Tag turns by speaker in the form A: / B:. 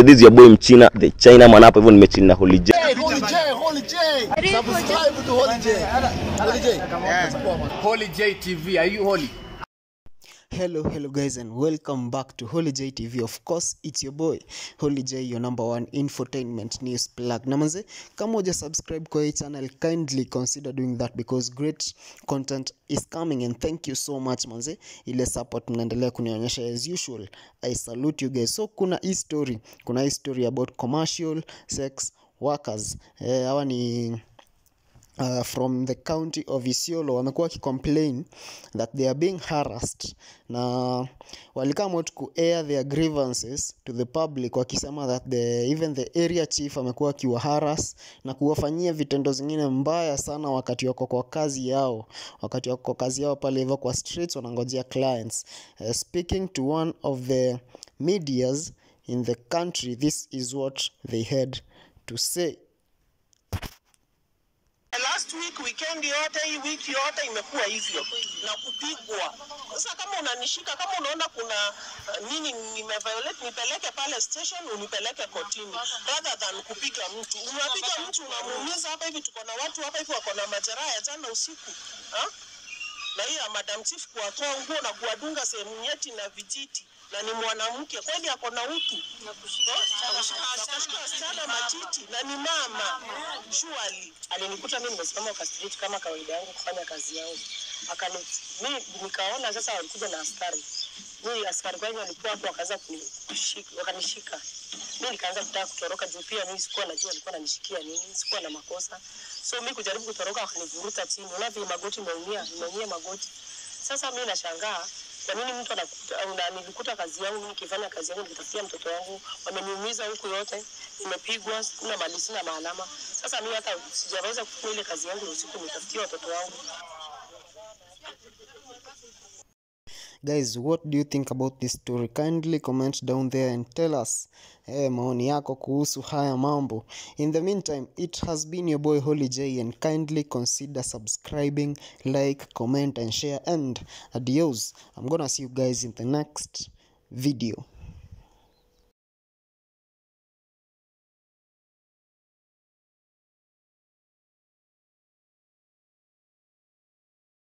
A: manze, this is your boy Mchina the China man, hapo hivyo nimechill na Holy J.
B: Holy J, Holy J. Subscribe to Holy J. Holy J.
C: Holy J TV, are you holy?
D: Hello, hello guys, and welcome back to Holy J TV. Of course, it's your boy Holy J, your number one infotainment news plug. Na manze, kama uja subscribe kwa hii channel, kindly consider doing that because great content is coming and thank you so much manze, ile support mnaendelea kunionyesha as usual. I salute you guys. So kuna hii story, kuna hii story about commercial sex workers. Eh, hawa ni uh, from the county of Isiolo wamekuwa wakicomplain that they are being harassed. Na walikama out ku air their grievances to the public wakisema that the, even the area chief amekuwa akiwa harass na kuwafanyia vitendo zingine mbaya sana wakati wako kwa kazi yao wakati wako kwa kazi yao pale hivyo kwa streets wanangojea clients. Uh, speaking to one of the medias in the country this is what they had to say
E: Last week weekend yote hii wiki yote imekuwa hivyo na kupigwa. Sasa kama unanishika, kama unaona kuna uh, nini nimeviolate, nipeleke pale station, unipeleke kotini rather than kupiga mtu. Unapiga mtu unamuumiza. Hapa hivi tuko na watu hapa hivi wako na majeraha ya jana usiku ha? na hiyo Madam Chief kuwatoa nguo na kuwadunga sehemu nyeti na vijiti na ni mwanamke kweli, ako na utu? Na kushika matiti. Na ni mama. Shuali. Alinikuta mimi nimesimama kwa street kama kawaida yangu kufanya kazi yangu, akani mimi nikaona sasa walikuja na askari. Mimi askari kwanza alikuwa hapo, kunishika, wakanishika. Mimi nikaanza kutaka kutoroka juu pia mimi sikuwa najua alikuwa ananishikia nini, sikuwa na makosa. So mimi kujaribu kutoroka, wakanivuruta chini, unavyo magoti imeumia, imeumia magoti. Sasa mimi nashangaa mimi mtu nilikuta kazi yangu nikifanya kazi yangu nikitafutia mtoto wangu, wameniumiza huku yote, nimepigwa, sina mali, sina maalama. Sasa mimi hata sijaweza kufanya ile kazi yangu ya usiku, nitafutia watoto wangu.
D: Guys what do you think about this story? Kindly comment down there and tell us eh, maoni yako kuhusu haya mambo. In the meantime it has been your boy holy j and kindly consider subscribing like comment and share and adios. I'm gonna see you guys in the next video